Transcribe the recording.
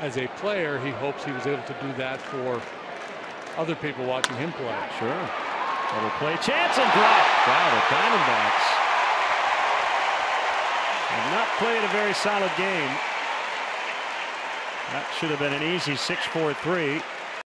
as a player, he hopes he was able to do that for other people watching him play. Sure. Little play chance and drop. Wow, the Diamondbacks have not played a very solid game. That should have been an easy 6-4-3.